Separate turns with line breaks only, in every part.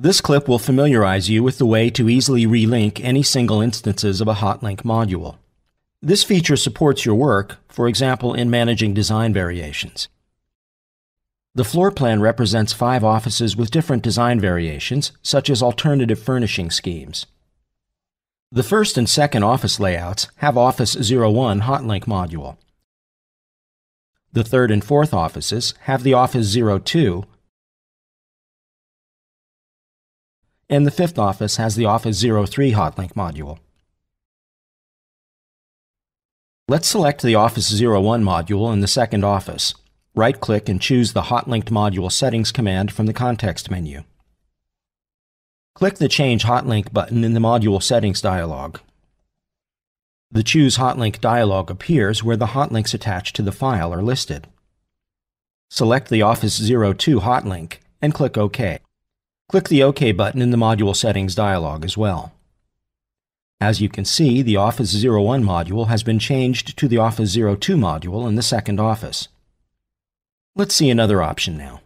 This clip will familiarize you with the way to easily relink any single instances of a hotlink module. This feature supports your work, for example in managing design variations. The floor plan represents five offices with different design variations, such as alternative furnishing schemes. The first and second office layouts have Office 01 Hotlink module. The third and fourth offices have the Office 02 and the fifth office has the Office 03 Hotlink module. Let's select the Office 01 module in the second office. Right-click and choose the Hotlinked Module Settings command from the context menu. Click the Change Hotlink button in the Module Settings dialog. The Choose Hotlink dialog appears where the hotlinks attached to the file are listed. Select the Office 02 hotlink and click OK. Click the OK button in the Module Settings dialog as well. As you can see, the Office 01 module has been changed to the Office 02 module in the second office. Let's see another option now.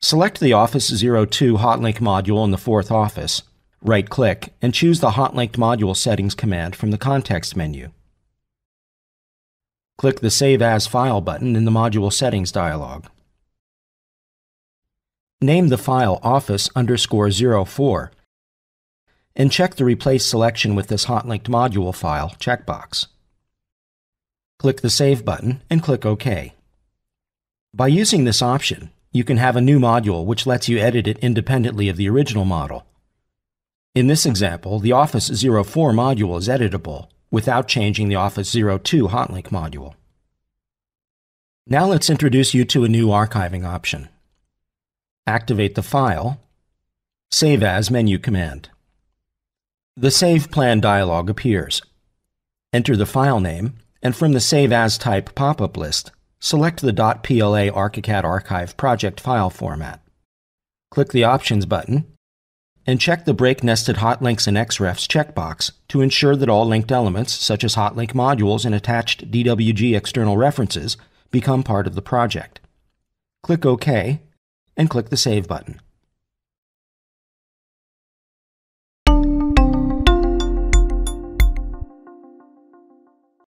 Select the Office 02 Hotlink module in the fourth office, right-click, and choose the Hotlinked Module Settings command from the context menu. Click the Save As File button in the Module Settings dialog. Name the file Office underscore 04 and check the Replace selection with this hotlinked module file checkbox. Click the Save button and click OK. By using this option, you can have a new module which lets you edit it independently of the original model. In this example, the Office 04 module is editable without changing the Office 02 hotlink module. Now let's introduce you to a new archiving option activate the file, Save As menu command. The Save Plan dialog appears. Enter the file name, and from the Save As type pop-up list, select the .pla ArchiCAD archive project file format. Click the Options button, and check the Break Nested Hotlinks and XREFs checkbox to ensure that all linked elements, such as hotlink modules and attached DWG external references, become part of the project. Click OK and click the Save button.